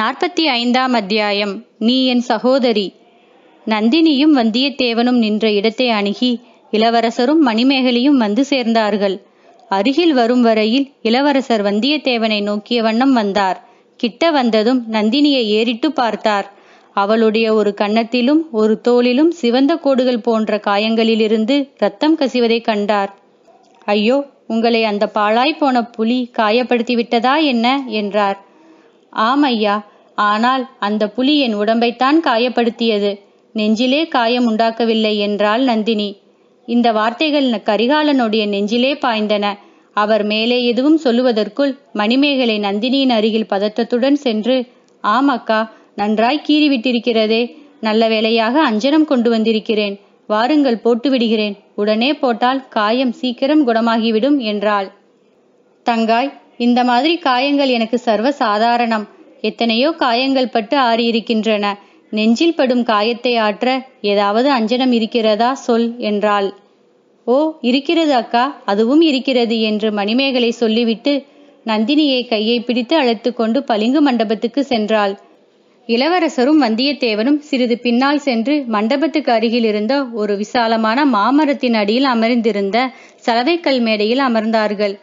நாற்பத்தி ஐந்தாம் அத்தியாயம். நீ என் சகோதரி. நந்தினியும் வந்தியத்தேவனும் நின்ற இடத்தை அணுகி இளவரசரும் மணிமேகலையும் வந்து சேர்ந்தார்கள். அருகில் வரும் வரையில் இளவரசர் வந்தியத்தேவனை நோக்கிய வண்ணம் வந்தார். கிட்ட வந்ததும் நந்தினியை ஏறிட்டு பார்த்தார். அவளுடைய ஒரு கன்னத்திலும் ஒரு தோளிலும் சிவந்த கோடுகள் போன்ற காயங்களிலிருந்து ரத்தம் கசிவதை கண்டார். ஐயோ உங்களை அந்த பாழாய் போன புலி காயப்படுத்தி விட்டதா என்ன? என்றார். ஆம் ஐயா ஆனால் அந்த புலி என் உடம்பைத்தான் காயப்படுத்தியது. நெஞ்சிலே காயம் உண்டாக்கவில்லை என்றாள் நந்தினி. இந்த வார்த்தைகள் கரிகாலனுடைய நெஞ்சிலே பாய்ந்தன. அவர் மேலே எதுவும் சொல்லுவதற்குள் மணிமேகலை நந்தினியின் அருகில் பதற்றத்துடன் சென்று ஆம் அக்கா நன்றாய் கீறிவிட்டிருக்கிறதே. நல்ல வேளையாக அஞ்சனம் கொண்டு வந்திருக்கிறேன். வாருங்கள் போட்டு விடுகிறேன். உடனே போட்டால் காயம் சீக்கிரம் குணமாகிவிடும் என்றாள். தங்காய் இந்த மாதிரி காயங்கள் எனக்கு சர்வ சாதாரணம் எத்தனையோ காயங்கள் பட்டு ஆறியிருக்கின்றன. நெஞ்சில் படும் காயத்தை ஆற்ற ஏதாவது அஞ்சனம் இருக்கிறதா சொல் என்றாள். ஓ இருக்கிறது அக்கா அதுவும் இருக்கிறது என்று மணிமேகலை சொல்லிவிட்டு நந்தினியை கையை பிடித்து அழைத்து கொண்டு பளிங்கு மண்டபத்துக்கு சென்றாள். இளவரசரும் வந்தியத்தேவனும் சிறிது பின்னால் சென்று மண்டபத்துக்கு அருகில் இருந்த ஒரு விசாலமான மாமரத்தின் அடியில் அமர்ந்திருந்த சலவைக்கல் மேடையில் அமர்ந்தார்கள்.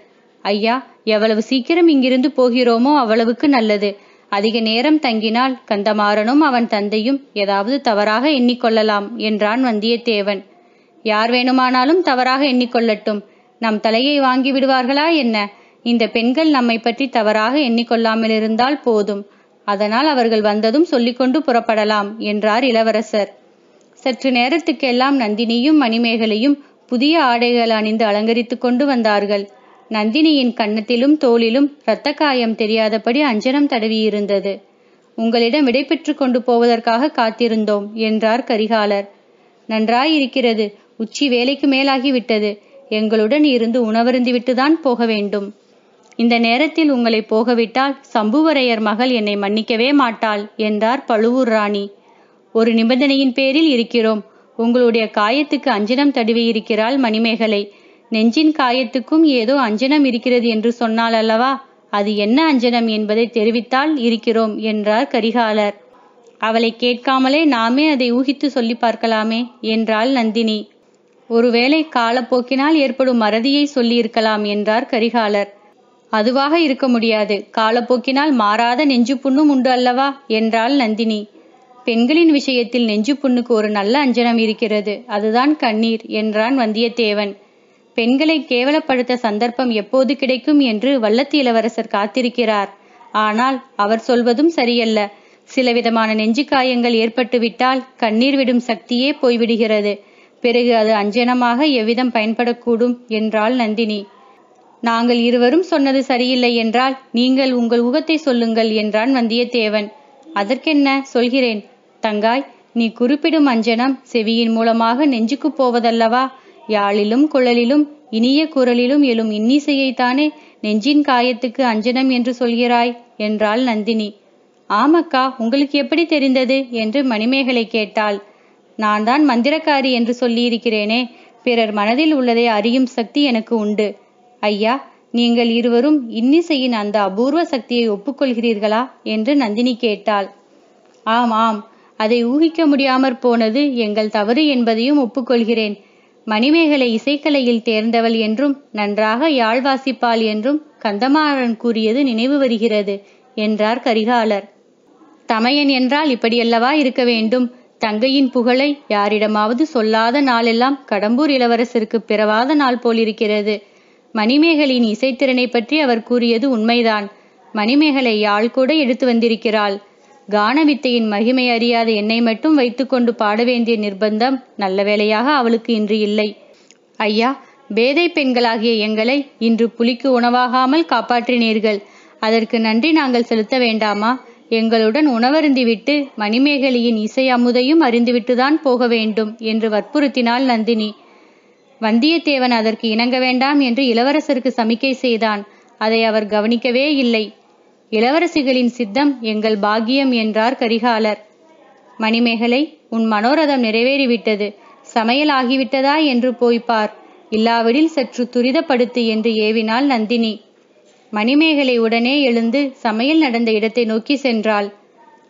ஐயா எவ்வளவு சீக்கிரம் இங்கிருந்து போகிறோமோ அவ்வளவுக்கு நல்லது. அதிக நேரம் தங்கினால் கந்தமாறனும் அவன் தந்தையும் ஏதாவது தவறாக எண்ணிக்கொள்ளலாம் என்றான் வந்தியத்தேவன். யார் வேணுமானாலும் தவறாக எண்ணிக்கொள்ளட்டும். நம் தலையை வாங்கி விடுவார்களா என்ன? இந்த பெண்கள் நம்மை பற்றி தவறாக எண்ணிக்கொள்ளாமல் இருந்தால் போதும். அதனால் அவர்கள் வந்ததும் சொல்லிக்கொண்டு புறப்படலாம் என்றார் இளவரசர். சற்று நேரத்துக்கெல்லாம் நந்தினியும் மணிமேகலையும் புதிய ஆடைகள் அணிந்து அலங்கரித்துக் கொண்டு வந்தார்கள். நந்தினியின் கன்னத்திலும் தோளிலும் இரத்த காயம் தெரியாதபடி அஞ்சனம் தடவியிருந்தது. உங்களிடம் விடைபெற்று கொண்டு போவதற்காக காத்திருந்தோம் என்றார் கரிகாலர். நன்றாயிருக்கிறது. உச்சி வேலைக்கு மேலாகிவிட்டது. எங்களுடன் இருந்து உணவருந்திவிட்டுதான் போக வேண்டும். இந்த நேரத்தில் உங்களை போகவிட்டால் சம்புவரையர் மகள் என்னை மன்னிக்கவே மாட்டாள் என்றார் பழுவூர் ராணி. ஒரு நிபந்தனையின் பேரில் இருக்கிறோம். உங்களுடைய காயத்துக்கு அஞ்சனம் தடுவியிருக்கிறாள் மணிமேகலை. நெஞ்சின் காயத்துக்கும் ஏதோ அஞ்சனம் இருக்கிறது என்று சொன்னால் அல்லவா? அது என்ன அஞ்சனம் என்பதை தெரிவித்தால் இருக்கிறோம் என்றார் கரிகாலர். அவளை கேட்காமலே நாமே அதை ஊகித்து சொல்லி பார்க்கலாமே என்றாள் நந்தினி. ஒருவேளை காலப்போக்கினால் ஏற்படும் மறதியை சொல்லியிருக்கலாம் என்றார் கரிகாலர். அதுவாக இருக்க முடியாது. காலப்போக்கினால் மாறாத நெஞ்சு புண்ணும் உண்டு அல்லவா? என்றாள் நந்தினி. பெண்களின் விஷயத்தில் நெஞ்சு புண்ணுக்கு ஒரு நல்ல அஞ்சனம் இருக்கிறது. அதுதான் கண்ணீர் என்றான் வந்தியத்தேவன். பெண்களை கேவலப்படுத்த சந்தர்ப்பம் எப்போது கிடைக்கும் என்று வல்லத்து இளவரசர் காத்திருக்கிறார். ஆனால் அவர் சொல்வதும் சரியல்ல. சில விதமான நெஞ்சு காயங்கள் ஏற்பட்டுவிட்டால் கண்ணீர் விடும் சக்தியே போய்விடுகிறது. பிறகு அது அஞ்சனமாக எவ்விதம் பயன்படக்கூடும் என்றாள் நந்தினி. நாங்கள் இருவரும் சொன்னது சரியில்லை என்றால் நீங்கள் உங்கள் உகத்தை சொல்லுங்கள் என்றான் வந்தியத்தேவன். அதற்கென்ன? சொல்கிறேன். தங்காய் நீ குறிப்பிடும் அஞ்சனம் செவியின் மூலமாக நெஞ்சுக்குப் போவதல்லவா? யாழிலும் குழலிலும் இனிய குரலிலும் எழும் இன்னிசையைத்தானே நெஞ்சின் காயத்துக்கு அஞ்சனம் என்று சொல்கிறாய் என்றாள் நந்தினி. ஆமக்கா உங்களுக்கு எப்படி தெரிந்தது? என்று மணிமேகலை கேட்டாள். நான் தான் மந்திரக்காரி என்று சொல்லியிருக்கிறேனே பிறர் மனதில் உள்ளதை அறியும் சக்தி எனக்கு உண்டு. ஐயா நீங்கள் இருவரும் இன்னிசையின் அந்த அபூர்வ சக்தியை ஒப்புக்கொள்கிறீர்களா? என்று நந்தினி கேட்டாள். ஆம் ஆம் அதை ஊகிக்க முடியாமற் போனது எங்கள் தவறு என்பதையும் ஒப்புக்கொள்கிறேன். மணிமேகலை இசைக்கலையில் தேர்ந்தவள் என்றும் நன்றாக யாழ் வாசிப்பாள் என்றும் கந்தமாறன் கூறியது நினைவு வருகிறது என்றார் கரிகாலர். தமையன் என்றால் இப்படியல்லவா இருக்க வேண்டும்? தங்கையின் புகழை யாரிடமாவது சொல்லாத நாளெல்லாம் கடம்பூர் இளவரசருக்கு பிறவாத நாள் போலிருக்கிறது. மணிமேகலின் இசைத்திறனை பற்றி அவர் கூறியது உண்மைதான். மணிமேகலை யாழ் கூட எடுத்து வந்திருக்கிறாள். கான வித்தையின் மகிமை அறியாத என்னை மட்டும் வைத்துக்கொண்டு பாட வேண்டிய நிர்பந்தம் நல்ல வேளையாக அவளுக்கு இன்று இல்லை. ஐயா பேதை பெண்களாகிய எங்களை இன்று புலிக்கு உணவாகாமல் காப்பாற்றினீர்கள். அதற்கு நன்றி நாங்கள் செலுத்த வேண்டாமா? எங்களுடன் உணவருந்திவிட்டு மணிமேகலையின் இசை அமுதையும் அறிந்துவிட்டுதான் போக வேண்டும் என்று வற்புறுத்தினாள் நந்தினி. வந்தியத்தேவன் அதற்கு இணங்க வேண்டாம் என்று இளவரசருக்கு சமிக்கை செய்தான். அதை அவர் கவனிக்கவே இல்லை. இளவரசிகளின் சித்தம் எங்கள் பாக்கியம் என்றார் கரிகாலர். மணிமேகலை உன் மனோரதம் நிறைவேறிவிட்டது. சமையல் ஆகிவிட்டதா என்று போய்ப்பார் இல்லாவிடில் சற்று துரிதப்படுத்து என்று ஏவினாள் நந்தினி. மணிமேகலை உடனே எழுந்து சமையல் நடந்த இடத்தை நோக்கி சென்றாள்.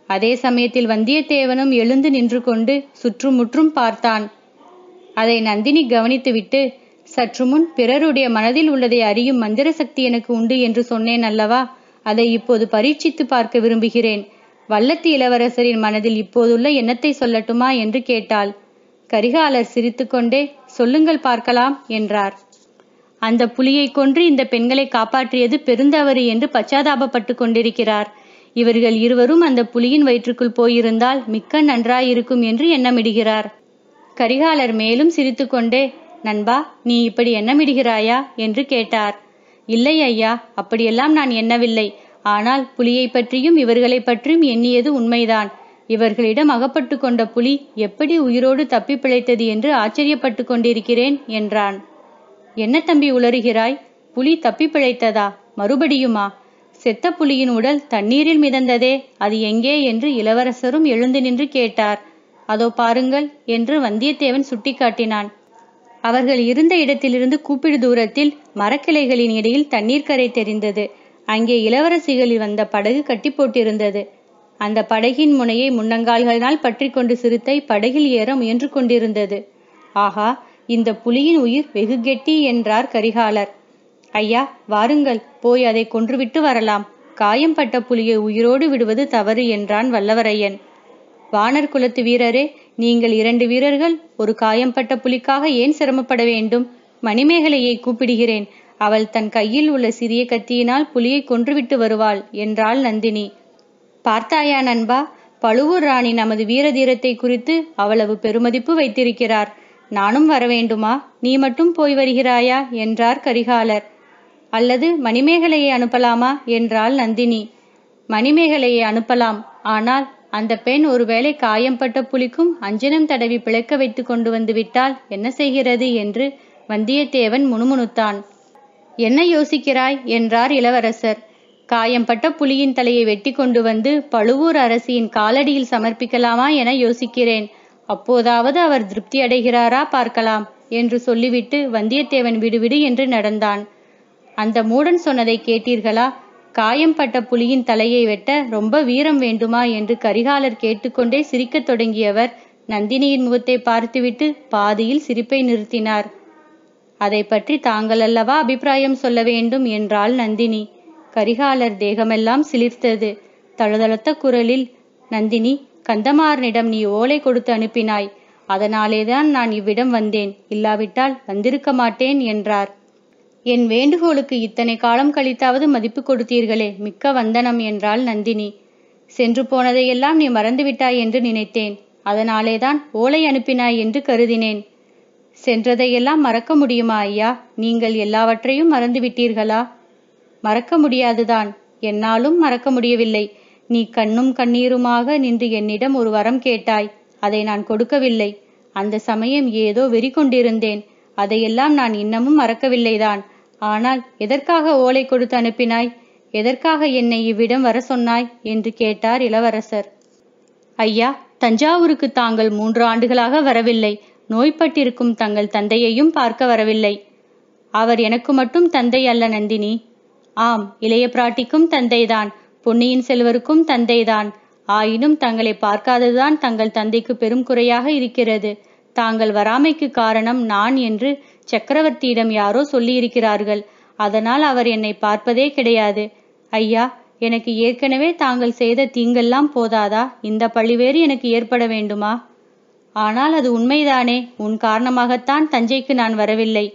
அதே சமயத்தில் வந்தியத்தேவனும் எழுந்து நின்று கொண்டு சுற்றுமுற்றும் பார்த்தான். அதை நந்தினி கவனித்துவிட்டு சற்று முன் பிறருடைய மனதில் உள்ளதை அறியும் மந்திர சக்தி எனக்கு உண்டு என்று சொன்னேன் அல்லவா? அதை இப்போது பரீட்சித்து பார்க்க விரும்புகிறேன். வல்லத்து இளவரசரின் மனதில் இப்போதுள்ள எண்ணத்தை சொல்லட்டுமா என்று கேட்டாள். கரிகாலர் சிரித்துக்கொண்டே சொல்லுங்கள் பார்க்கலாம் என்றார். அந்த புலியை கொன்று இந்த பெண்களை காப்பாற்றியது பெருந்தவறு என்று பச்சாதாபப்பட்டு கொண்டிருக்கிறார். இவர்கள் இருவரும் அந்த புலியின் வயிற்றுக்குள் போயிருந்தால் மிக்க நன்றாயிருக்கும் என்று எண்ணமிடுகிறார். கரிகாலர் மேலும் சிரித்துக்கொண்டே நண்பா நீ இப்படி எண்ணமிடுகிறாயா? என்று கேட்டார். இல்லை ஐயா அப்படியெல்லாம் நான் எண்ணவில்லை. ஆனால் புலியை பற்றியும் இவர்களை பற்றியும் எண்ணியது உண்மைதான். இவர்களிடம் அகப்பட்டு கொண்ட புலி எப்படி உயிரோடு தப்பி பிழைத்தது என்று ஆச்சரியப்பட்டு கொண்டிருக்கிறேன் என்றான். என்ன தம்பி உளறுகிறாய்? புலி தப்பி பிழைத்ததா? மறுபடியுமா? செத்த புலியின் உடல் தண்ணீரில் மிதந்ததே அது எங்கே என்று இளவரசரும் எழுந்து நின்று கேட்டார். அதோ பாருங்கள் என்று வந்தியத்தேவன் சுட்டிக்காட்டினான். அவர்கள் இருந்த இடத்திலிருந்து கூப்பிடு தூரத்தில் மரக்கிளைகளின் இடையில் தண்ணீர் கரை தெரிந்தது. அங்கே இளவரசிகளில் வந்த படகு கட்டி போட்டிருந்தது. அந்த படகின் முனையை முன்னங்கால்களினால் பற்றி கொண்டு சிறுத்தை படகில் ஏற முயன்று கொண்டிருந்தது. ஆஹா இந்த புலியின் உயிர் வெகு கெட்டி என்றார் கரிகாலர். ஐயா வாருங்கள் போய் அதை கொன்றுவிட்டு வரலாம். காயம் பட்ட புலியை உயிரோடு விடுவது தவறு என்றான் வல்லவரையன். வானர் குலத்து வீரரே நீங்கள் இரண்டு வீரர்கள் ஒரு காயம்பட்ட புலிக்காக ஏன் சிரமப்பட வேண்டும்? மணிமேகலையை கூப்பிடுகிறேன். அவள் தன் கையில் உள்ள சிறிய கத்தியினால் புலியை கொன்றுவிட்டு வருவாள் என்றாள் நந்தினி. பார்த்தாயா நண்பா பழுவூர் ராணி நமது வீர தீரத்தை குறித்து அவ்வளவு பெருமதிப்பு வைத்திருக்கிறார். நானும் வர வேண்டுமா? நீ மட்டும் போய் வருகிறாயா? என்றார் கரிகாலர். அல்லது மணிமேகலையை அனுப்பலாமா? என்றாள் நந்தினி. மணிமேகலையை அனுப்பலாம். ஆனால் அந்த பெண் ஒருவேளை காயம்பட்ட புலிக்கும் அஞ்சனம் தடவி பிழைக்க வைத்து கொண்டு வந்து விட்டால் என்ன செய்கிறது என்று வந்தியத்தேவன் முணுமுணுத்தான். என்ன யோசிக்கிறாய்? என்றார் இளவரசர். காயம்பட்ட புலியின் தலையை வெட்டி கொண்டு வந்து பழுவூர் அரசியின் காலடியில் சமர்ப்பிக்கலாமா என யோசிக்கிறேன். அப்போதாவது அவர் திருப்தி அடைகிறாரா பார்க்கலாம் என்று சொல்லிவிட்டு வந்தியத்தேவன் விடுவிடு என்று நடந்தான். அந்த மூடன் சொன்னதை கேட்டீர்களா? காயம்பட்ட புலியின் தலையை வெட்ட ரொம்ப வீரம் வேண்டுமா என்று கரிகாலர் கேட்டுக்கொண்டே சிரிக்கத் தொடங்கியவர் நந்தினியின் முகத்தை பார்த்துவிட்டு பாதியில் சிரிப்பை நிறுத்தினார். அதை பற்றி தாங்கள் அல்லவா அபிப்பிராயம் சொல்ல வேண்டும் என்றாள் நந்தினி. கரிகாலர் தேகமெல்லாம் சிலிர்த்தது. தழுதழுத்த குரலில் நந்தினி கந்தமாறனிடம் நீ ஓலை கொடுத்து அனுப்பினாய். அதனாலேதான் நான் இவ்விடம் வந்தேன். இல்லாவிட்டால் வந்திருக்க மாட்டேன் என்றார். என் வேண்டுகோளுக்கு இத்தனை காலம் கழித்தாவது மதிப்பு கொடுத்தீர்களே மிக்க வந்தனம் என்றாள் நந்தினி. சென்று போனதையெல்லாம் நீ மறந்துவிட்டாய் என்று நினைத்தேன். அதனாலேதான் ஓலை அனுப்பினாய் என்று கருதினேன். சென்றதையெல்லாம் மறக்க முடியுமா ஐயா? நீங்கள் எல்லாவற்றையும் மறந்துவிட்டீர்களா? மறக்க முடியாதுதான். என்னாலும் மறக்க முடியவில்லை. நீ கண்ணும் கண்ணீருமாக நின்று என்னிடம் ஒரு வரம் கேட்டாய். அதை நான் கொடுக்கவில்லை. அந்த சமயம் ஏதோ வெறி கொண்டிருந்தேன் அதையெல்லாம் நான் இன்னமும் மறக்கவில்லைதான். ஆனால் எதற்காக ஓலை கொடுத்து அனுப்பினாய்? எதற்காக என்னை இவ்விடம் வர சொன்னாய்? என்று கேட்டார் இளவரசர். ஐயா தஞ்சாவூருக்கு தாங்கள் மூன்று ஆண்டுகளாக வரவில்லை. நோய்பட்டிருக்கும் தங்கள் தந்தையையும் பார்க்க வரவில்லை. அவர் எனக்கு மட்டும் தந்தை அல்ல நந்தினி. ஆம் இளைய பிராட்டிக்கும் தந்தைதான். பொன்னியின் செல்வருக்கும் தந்தைதான். ஆயினும் தங்களை பார்க்காததுதான் தங்கள் தந்தைக்கு பெரும் குறையாக இருக்கிறது. தாங்கள் வராமைக்கு காரணம் நான் என்று சக்கரவர்த்தியிடம் யாரோ சொல்லியிருக்கிறார்கள். அதனால் அவர் என்னை பார்ப்பதே கிடையாது. ஐயா எனக்கு ஏற்கனவே தாங்கள் செய்த தீங்கெல்லாம் போதாதா? இந்த பழிவேறு எனக்கு ஏற்பட வேண்டுமா? ஆனால் அது உண்மைதானே. உன் காரணமாகத்தான் தஞ்சைக்கு நான் வரவில்லை.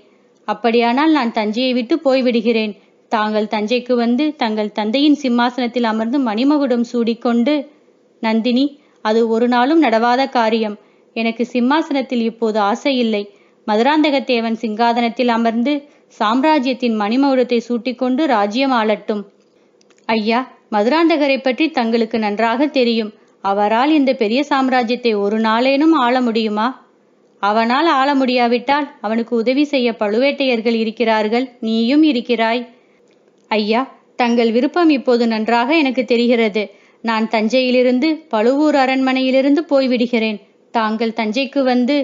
அப்படியானால் நான் தஞ்சையை விட்டு போய்விடுகிறேன். தாங்கள் தஞ்சைக்கு வந்து தங்கள் தந்தையின் சிம்மாசனத்தில் அமர்ந்து மணிமகுடம் சூடிக்கொண்டு நந்தினி அது ஒரு நாளும் நடவாத காரியம். எனக்கு சிம்மாசனத்தில் இப்போது ஆசை இல்லை. மதுராந்தகத்தேவன் சிங்காதனத்தில் அமர்ந்து சாம்ராஜ்யத்தின் மணிமகுடத்தை சூட்டிக்கொண்டு ராஜ்யம் ஆளட்டும். ஐயா மதுராந்தகரை பற்றி தங்களுக்கு நன்றாக தெரியும். அவரால் இந்த பெரிய சாம்ராஜ்யத்தை ஒரு நாளேனும் ஆள முடியுமா? அவனால் ஆள முடியாவிட்டால் அவனுக்கு உதவி செய்ய பழுவேட்டையர்கள் இருக்கிறார்கள். நீயும் இருக்கிறாய். ஐயா தங்கள் விருப்பம் இப்போது நன்றாக எனக்கு தெரிகிறது. நான் தஞ்சையிலிருந்து பழுவூர் அரண்மனையிலிருந்து போய்விடுகிறேன். தாங்கள் தஞ்சைக்கு வந்து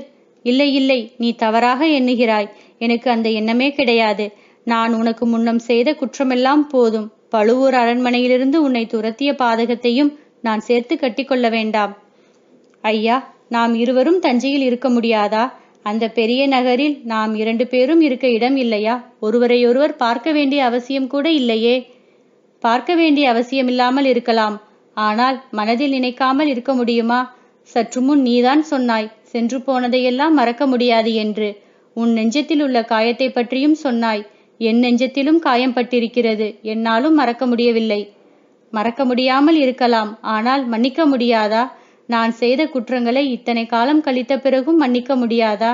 இல்லை இல்லை நீ தவறாக எண்ணுகிறாய். எனக்கு அந்த எண்ணமே கிடையாது. நான் உனக்கு முன்னம் செய்த குற்றமெல்லாம் போதும். பழுவூர் அரண்மனையிலிருந்து உன்னை துரத்திய பாதகத்தையும் நான் சேர்த்து கட்டிக்கொள்ள வேண்டாம். ஐயா நாம் இருவரும் தஞ்சையில் இருக்க முடியாதா? அந்த பெரிய நகரில் நாம் இரண்டு பேரும் இருக்க இடம் இல்லையா? ஒருவரையொருவர் பார்க்க வேண்டிய அவசியம் கூட இல்லையே. பார்க்க வேண்டிய அவசியம் இல்லாமல் இருக்கலாம். ஆனால் மனதில் நினைக்காமல் இருக்க முடியுமா? சற்று முன் நீதான் சொன்னாய் சென்று போனதையெல்லாம் மறக்க முடியாது என்று. உன் நெஞ்சத்தில் உள்ள காயத்தை பற்றியும் சொன்னாய். என் நெஞ்சத்திலும் காயம் பட்டிருக்கிறது என்னாலும் மறக்க முடியவில்லை. மறக்க முடியாமல் இருக்கலாம். ஆனால் மன்னிக்க முடியாதா? நான் செய்த குற்றங்களை இத்தனை காலம் கழித்த பிறகும் மன்னிக்க முடியாதா?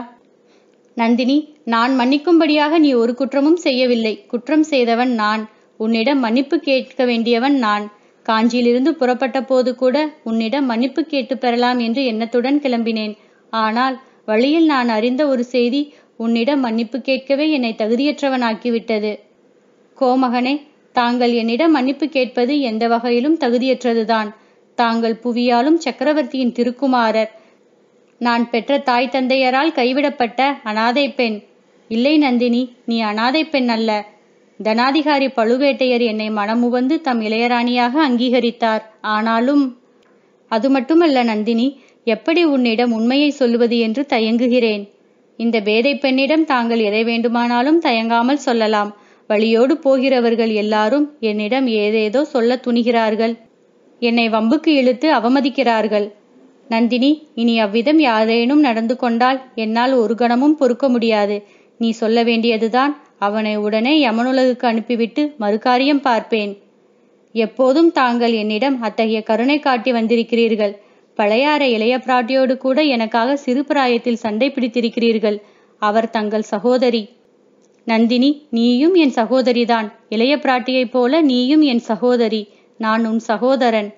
நந்தினி நான் மன்னிக்கும்படியாக நீ ஒரு குற்றமும் செய்யவில்லை. குற்றம் செய்தவன் நான். உன்னிடம் மன்னிப்பு கேட்க வேண்டியவன் நான். காஞ்சியிலிருந்து புறப்பட்ட போது கூட உன்னிடம் மன்னிப்பு கேட்டு பெறலாம் என்று எண்ணத்துடன் கிளம்பினேன். ஆனால் வழியில் நான் அறிந்த ஒரு செய்தி உன்னிடம் மன்னிப்பு கேட்கவே என்னை தகுதியற்றவனாக்கிவிட்டது. கோமகனே தாங்கள் என்னிடம் மன்னிப்பு கேட்பது எந்த வகையிலும் தகுதியற்றதுதான். தாங்கள் புவியாலும் சக்கரவர்த்தியின் திருக்குமாரர். நான் பெற்ற தாய் தந்தையரால் கைவிடப்பட்ட அனாதை பெண். இல்லை நந்தினி நீ அனாதை பெண் அல்ல. தனாதிகாரி பழுவேட்டையர் என்னை மனமுவந்து தம் இளையராணியாக அங்கீகரித்தார். ஆனாலும் அது மட்டுமல்ல நந்தினி எப்படி உன்னிடம் உண்மையை சொல்லுவது என்று தயங்குகிறேன்? இந்த பேதை பெண்ணிடம் தாங்கள் எதை வேண்டுமானாலும் தயங்காமல் சொல்லலாம். வழியோடு போகிறவர்கள் எல்லாரும் என்னிடம் ஏதேதோ சொல்ல துணிகிறார்கள். என்னை வம்புக்கு இழுத்து அவமதிக்கிறார்கள். நந்தினி இனி அவ்விதம் யாரேனும் நடந்து கொண்டால் என்னால் ஒரு கணமும் பொறுக்க முடியாது. நீ சொல்ல வேண்டியதுதான். அவனை உடனே யமனுலகுக்கு அனுப்பிவிட்டு மறுகாரியம் பார்ப்பேன். எப்போதும் தாங்கள் என்னிடம் அத்தகைய கருணை காட்டி வந்திருக்கிறீர்கள். பழையாற இளைய பிராட்டியோடு கூட எனக்காக சிறு பிராயத்தில் சண்டை பிடித்திருக்கிறீர்கள். அவர் தங்கள் சகோதரி. நந்தினி நீயும் என் சகோதரிதான். இளைய பிராட்டியைப் போல நீயும் என் சகோதரி. நான் உன் சகோதரன்.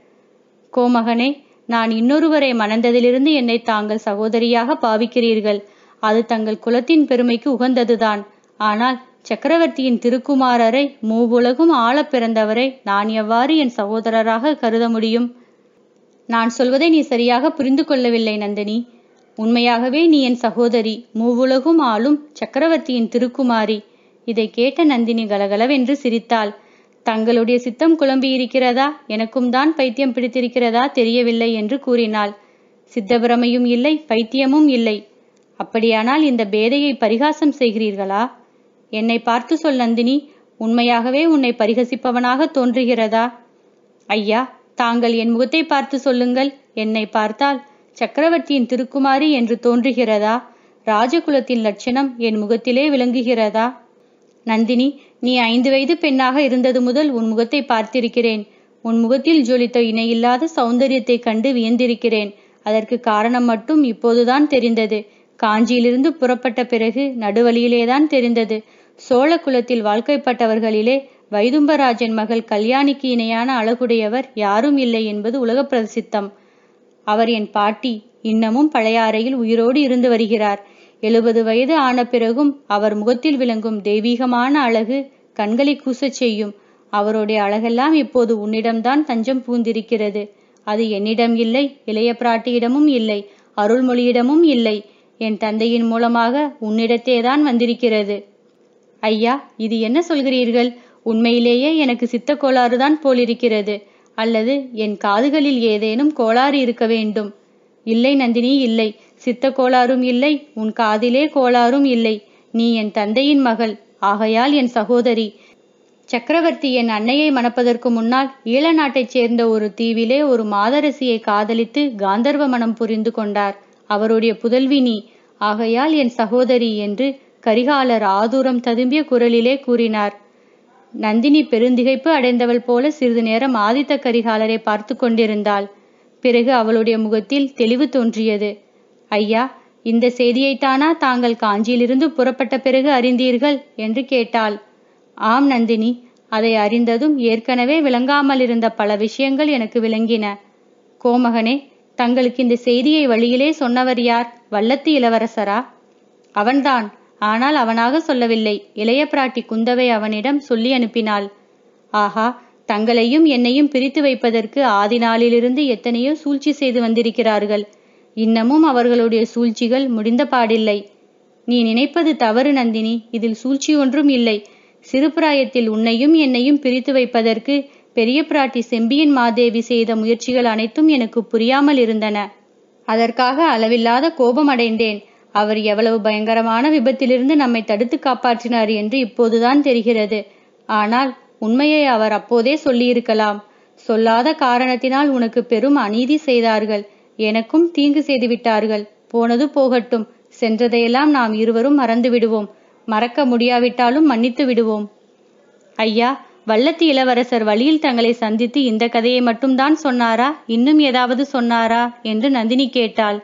கோமகனே நான் இன்னொருவரை மணந்ததிலிருந்து என்னை தாங்கள் சகோதரியாக பாவிக்கிறீர்கள். அது தங்கள் குலத்தின் பெருமைக்கு உகந்ததுதான். ஆனால் சக்கரவர்த்தியின் திருக்குமாரரை மூவுலகும் ஆள பிறந்தவரை நான் எவ்வாறு என் சகோதரராக கருத முடியும்? நான் சொல்வதை நீ சரியாக புரிந்து கொள்ளவில்லை நந்தினி. உண்மையாகவே நீ என் சகோதரி மூவுலகும் ஆளும் சக்கரவர்த்தியின் திருக்குமாரி. இதை கேட்ட நந்தினி கலகலவென்று சிரித்தாள். தங்களுடைய சித்தம் குழம்பி இருக்கிறதா எனக்கும் தான் பைத்தியம் பிடித்திருக்கிறதா தெரியவில்லை என்று கூறினாள். சித்தபிரமையும் இல்லை பைத்தியமும் இல்லை. அப்படியானால் இந்த பேதையை பரிகாசம் செய்கிறீர்களா? என்னை பார்த்து சொல் நந்தினி. உண்மையாகவே உன்னை பரிகசிப்பவனாக தோன்றுகிறதா? ஐயா தாங்கள் என் முகத்தை பார்த்து சொல்லுங்கள். என்னை பார்த்தால் சக்கரவர்த்தியின் திருக்குமாரி என்று தோன்றுகிறதா? ராஜகுலத்தின் லட்சணம் என் முகத்திலே விளங்குகிறதா? நந்தினி நீ ஐந்து வயது பெண்ணாக இருந்தது முதல் உன் முகத்தை பார்த்திருக்கிறேன். உன் முகத்தில் ஜொலித்த இணையில்லாத சௌந்தரியத்தை கண்டு வியந்திருக்கிறேன். அதற்கு காரணம் மட்டும் இப்போதுதான் தெரிந்தது. காஞ்சியிலிருந்து புறப்பட்ட பிறகு நடுவழியிலேதான் தெரிந்தது. சோழ குலத்தில் வாழ்க்கைப்பட்டவர்களிலே வைதும்பராஜன் மகள் கல்யாணிக்கு இணையான அழகுடையவர் யாரும் இல்லை என்பது உலக பிரசித்தம். அவர் என் பாட்டி. இன்னமும் பழையாறையில் உயிரோடு இருந்து வருகிறார். எழுபது வயது ஆன பிறகும் அவர் முகத்தில் விளங்கும் தெய்வீகமான அழகு கண்களை கூசச் செய்யும். அவருடைய அழகெல்லாம் இப்போது உன்னிடம்தான் தஞ்சம் பூந்திருக்கிறது. அது என்னிடம் இல்லை இளைய பிராட்டியிடமும் இல்லை அருள்மொழியிடமும் இல்லை. என் தந்தையின் மூலமாக உன்னிடத்தேதான் வந்திருக்கிறது. ஐயா இது என்ன சொல்கிறீர்கள்? உண்மையிலேயே எனக்கு சித்த கோளாறுதான் போலிருக்கிறது. அல்லது என் காதுகளில் ஏதேனும் கோளாறு இருக்க வேண்டும். இல்லை நந்தினி இல்லை. சித்த கோளாறும் இல்லை. உன் காதிலே கோளாறும் இல்லை. நீ என் தந்தையின் மகள். ஆகையால் என் சகோதரி. சக்கரவர்த்தி என் அன்னையை மணப்பதற்கு முன்னால் ஈழ நாட்டைச் சேர்ந்த ஒரு தீவிலே ஒரு மாதரசியை காதலித்து காந்தர்வ மனம் புரிந்து கொண்டார். அவருடைய புதல்வி நீ. ஆகையால் என் சகோதரி என்று கரிகாலர் ஆதூரம் ததும்பிய குரலிலே கூறினார். நந்தினி பெருந்திகைப்பு அடைந்தவள் போல சிறிது நேரம் ஆதித்த கரிகாலரை பார்த்து கொண்டிருந்தாள். பிறகு அவளுடைய முகத்தில் தெளிவு தோன்றியது. ஐயா இந்த செய்தியைத்தானா தாங்கள் காஞ்சியிலிருந்து புறப்பட்ட பிறகு அறிந்தீர்கள்? என்று கேட்டாள். ஆம் நந்தினி. அதை அறிந்ததும் ஏற்கனவே விளங்காமல் இருந்த பல விஷயங்கள் எனக்கு விளங்கின. கோமகனே தங்களுக்கு இந்த செய்தியை வழியிலே சொன்னவர் யார்? வல்லத்து இளவரசரா? அவன்தான். ஆனால் அவனாக சொல்லவில்லை. இளைய பிராட்டி குந்தவை அவனிடம் சொல்லி அனுப்பினாள். ஆஹா தங்களையும் என்னையும் பிரித்து வைப்பதற்கு ஆதி நாளிலிருந்து எத்தனையோ சூழ்ச்சி செய்து வந்திருக்கிறார்கள். இன்னமும் அவர்களுடைய சூழ்ச்சிகள் முடிந்த பாடில்லை. நீ நினைப்பது தவறு நந்தினி இதில் சூழ்ச்சி ஒன்றும் இல்லை. சிறுபிராயத்தில் உன்னையும் என்னையும் பிரித்து வைப்பதற்கு பெரிய பிராட்டி செம்பியன் மாதேவி செய்த முயற்சிகள் அனைத்தும் எனக்கு புரியாமல் இருந்தன. அதற்காக அளவில்லாத கோபம் அடைந்தேன். அவர் எவ்வளவு பயங்கரமான விபத்திலிருந்து நம்மை தடுத்து காப்பாற்றினார் என்று இப்போதுதான் தெரிகிறது. ஆனால் உண்மையை அவர் அப்போதே சொல்லியிருக்கலாம். சொல்லாத காரணத்தினால் உனக்கு பெரும் அநீதி செய்தார்கள். எனக்கும் தீங்கு செய்து விட்டார்கள் போனது போகட்டும். சென்றதையெல்லாம் நாம் இருவரும் மறந்து விடுவோம் மறக்க முடியாவிட்டாலும் மன்னித்து விடுவோம். ஐயா வல்லத்து இளவரசர் வழியில் தங்களை சந்தித்து இந்த கதையை மட்டும்தான் சொன்னாரா? இன்னும் ஏதாவது சொன்னாரா? என்று நந்தினி கேட்டாள்.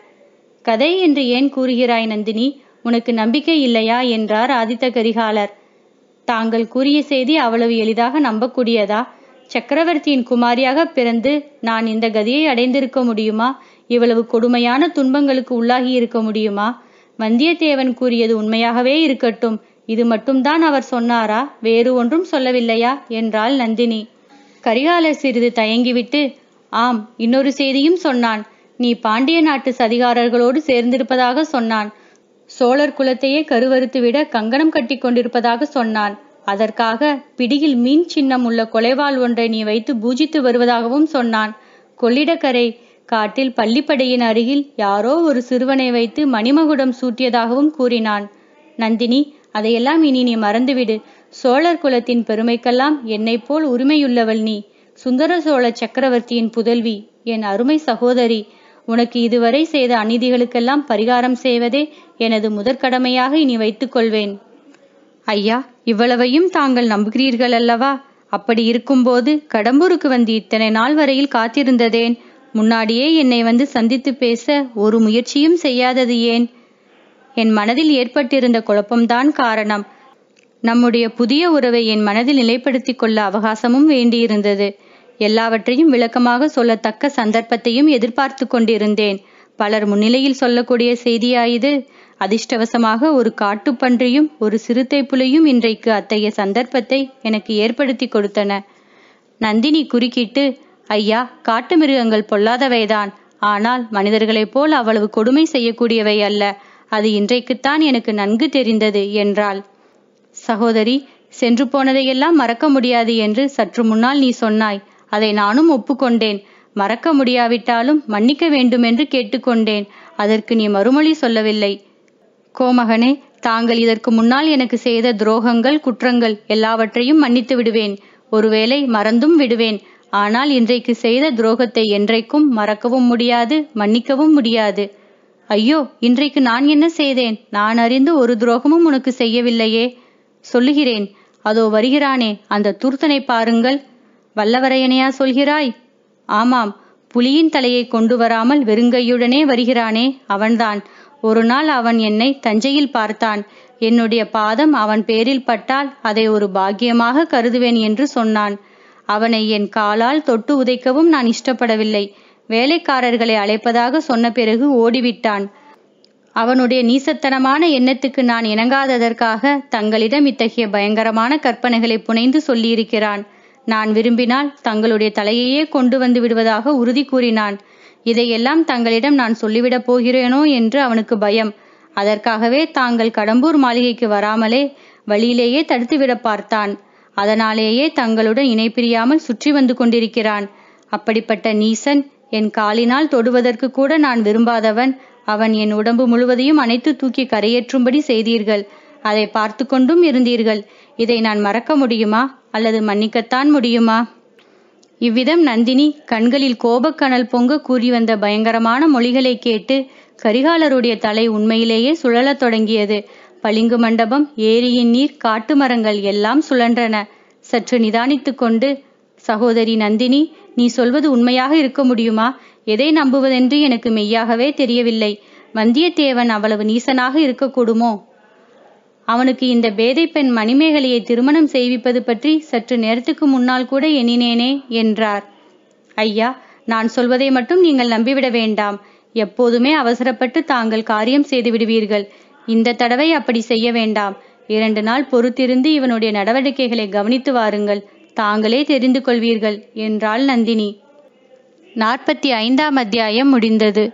கதை என்று ஏன் கூறுகிறாய் நந்தினி? உனக்கு நம்பிக்கை இல்லையா? என்றார் ஆதித்த கரிகாலர். தாங்கள் கூறிய செய்தி அவ்வளவு எளிதாக நம்பக்கூடியதா? சக்கரவர்த்தியின் குமாரியாக பிறந்து நான் இந்த கதியை அடைந்திருக்க முடியுமா? இவ்வளவு கொடுமையான துன்பங்களுக்கு உள்ளாகி இருக்க முடியுமா? வந்தியத்தேவன் கூறியது உண்மையாகவே இருக்கட்டும். இது மட்டும்தான் அவர் சொன்னாரா? வேறு ஒன்றும் சொல்லவில்லையா? என்றாள் நந்தினி. கரிகாலர் சிறிது தயங்கிவிட்டு ஆம் இன்னொரு செய்தியும் சொன்னான். நீ பாண்டிய நாட்டு சதிகாரர்களோடு சேர்ந்திருப்பதாக சொன்னான். சோழர் குலத்தையே கருவறுத்துவிட கங்கணம் கட்டி கொண்டிருப்பதாக சொன்னான். அதற்காக பிடியில் மீன் சின்னம் உள்ள கொலைவாள் ஒன்றை நீ வைத்து பூஜித்து வருவதாகவும் சொன்னான். கொள்ளிடக்கரை காட்டில் பள்ளிப்படையின் அருகில் யாரோ ஒரு சிறுவனை வைத்து மணிமகுடம் சூட்டியதாகவும் கூறினான். நந்தினி அதையெல்லாம் இனி நீ மறந்துவிடு. சோழர் குலத்தின் பெருமைக்கெல்லாம் என்னைப் போல் உரிமையுள்ளவள் நீ. சுந்தர சோழ சக்கரவர்த்தியின் புதல்வி என் அருமை சகோதரி உனக்கு இதுவரை செய்த அநீதிகளுக்கெல்லாம் பரிகாரம் செய்வதே எனது முதற்கடமையாக இனி வைத்துக் கொள்வேன். ஐயா இவ்வளவையும் தாங்கள் நம்புகிறீர்கள் அல்லவா? அப்படி இருக்கும்போது கடம்பூருக்கு வந்து இத்தனை நாள் வரையில் காத்திருந்ததேன்? முன்னாடியே என்னை வந்து சந்தித்து பேச ஒரு முயற்சியும் செய்யாதது ஏன்? என் மனதில் ஏற்பட்டிருந்த குழப்பம்தான் காரணம். நம்முடைய புதிய உறவை என் மனதில் நிலைப்படுத்திக் கொள்ள அவகாசமும் வேண்டியிருந்தது. எல்லாவற்றையும் விளக்கமாக சொல்லத்தக்க சந்தர்ப்பத்தையும் எதிர்பார்த்து கொண்டிருந்தேன். பலர் முன்னிலையில் சொல்லக்கூடிய செய்தியாயுது. அதிர்ஷ்டவசமாக ஒரு காட்டுப்பன்றியும் ஒரு சிறுத்தை புலியும் இன்றைக்கு அத்தகைய சந்தர்ப்பத்தை எனக்கு ஏற்படுத்தி கொடுத்தன. நந்தினி குறுக்கிட்டு ஐயா காட்டு மிருகங்கள் பொல்லாதவைதான். ஆனால் மனிதர்களைப் போல் அவ்வளவு கொடுமை செய்யக்கூடியவை அல்ல. அது இன்றைக்குத்தான் எனக்கு நன்கு தெரிந்தது என்றாள். சகோதரி சென்று போனதையெல்லாம் மறக்க முடியாது என்று சற்று முன்னால் நீ சொன்னாய். அதை நானும் ஒப்புக்கொண்டேன். மறக்க முடியாவிட்டாலும் மன்னிக்க வேண்டுமென்று கேட்டுக்கொண்டேன். அதற்கு நீ மறுமொழி சொல்லவில்லை. கோமகனே தாங்கள் இதற்கு முன்னால் எனக்கு செய்த துரோகங்கள் குற்றங்கள் எல்லாவற்றையும் மன்னித்து விடுவேன். ஒருவேளை மறந்தும் விடுவேன். ஆனால் இன்றைக்கு செய்த துரோகத்தை என்றைக்கும் மறக்கவும் முடியாது மன்னிக்கவும் முடியாது. ஐயோ இன்றைக்கு நான் என்ன செய்தேன்? நான் அறிந்து ஒரு துரோகமும் உனக்கு செய்யவில்லையே. சொல்லுகிறேன். அதோ வருகிறானே அந்த தூர்த்தனை பாருங்கள். வல்லவரையனையா சொல்கிறாய்? ஆமாம் புலியின் தலையை கொண்டு வராமல் வெறுங்கையுடனே வருகிறானே அவன்தான். ஒரு நாள் அவன் என்னை தஞ்சையில் பார்த்தான். என்னுடைய பாதம் அவன் பேரில் பட்டால் அதை ஒரு பாக்கியமாக கருதுவேன் என்று சொன்னான். அவனை என் காலால் தொட்டு உதைக்கவும் நான் இஷ்டப்படவில்லை. வேலைக்காரர்களை அழைப்பதாக சொன்ன பிறகு ஓடிவிட்டான். அவனுடைய நீசத்தனமான எண்ணத்துக்கு நான் இணங்காததற்காக தங்களிடம் இத்தகைய பயங்கரமான கற்பனைகளை புனைந்து சொல்லியிருக்கிறான். நான் விரும்பினால் தங்களுடைய தலையையே கொண்டு வந்து விடுவதாக உறுதி கூறினான். இதையெல்லாம் தங்களிடம் நான் சொல்லிவிடப் போகிறேனோ என்று அவனுக்கு பயம். அதற்காகவே தாங்கள் கடம்பூர் மாளிகைக்கு வராமலே வழியிலேயே தடுத்துவிட பார்த்தான். அதனாலேயே தங்களுடன் இணைப்பிரியாமல் சுற்றி வந்து கொண்டிருக்கிறான். அப்படிப்பட்ட நீசன் என் காலினால் தொடுவதற்கு கூட நான் விரும்பாதவன். அவன் என் உடம்பு முழுவதையும் அனைத்து தூக்கி கரையேற்றும்படி செய்தீர்கள். அதை பார்த்து கொண்டும் இருந்தீர்கள். இதை நான் மறக்க முடியுமா? அல்லது மன்னிக்கத்தான் முடியுமா? இவ்விதம் நந்தினி கண்களில் கோபக்கனல் பொங்க கூறி வந்த பயங்கரமான மொழிகளை கேட்டு கரிகாலருடைய தலை உண்மையிலேயே சுழலத் தொடங்கியது. பளிங்கு மண்டபம் ஏரியின் நீர் காட்டு மரங்கள் எல்லாம் சுழன்றன. சற்று நிதானித்துக் கொண்டு சகோதரி நந்தினி நீ சொல்வது உண்மையாக இருக்க முடியுமா? எதை நம்புவதென்று எனக்கு மெய்யாகவே தெரியவில்லை. வந்தியத்தேவன் அவ்வளவு நீசனாக இருக்கக்கூடுமோ? அவனுக்கு இந்த பேதை பெண் மணிமேகலையை திருமணம் செய்விப்பது பற்றி சற்று நேரத்துக்கு முன்னால் கூட எண்ணினேனே என்றார். ஐயா நான் சொல்வதை மட்டும் நீங்கள் நம்பிவிட வேண்டாம். எப்போதுமே அவசரப்பட்டு தாங்கள் காரியம் செய்து விடுவீர்கள். இந்த தடவை அப்படி செய்ய வேண்டாம். இரண்டு நாள் பொறுத்திருந்து இவனுடைய நடவடிக்கைகளை கவனித்து வாருங்கள். தாங்களே தெரிந்து கொள்வீர்கள் என்றாள் நந்தினி. நாற்பத்தி ஐந்தாம் அத்தியாயம் முடிந்தது.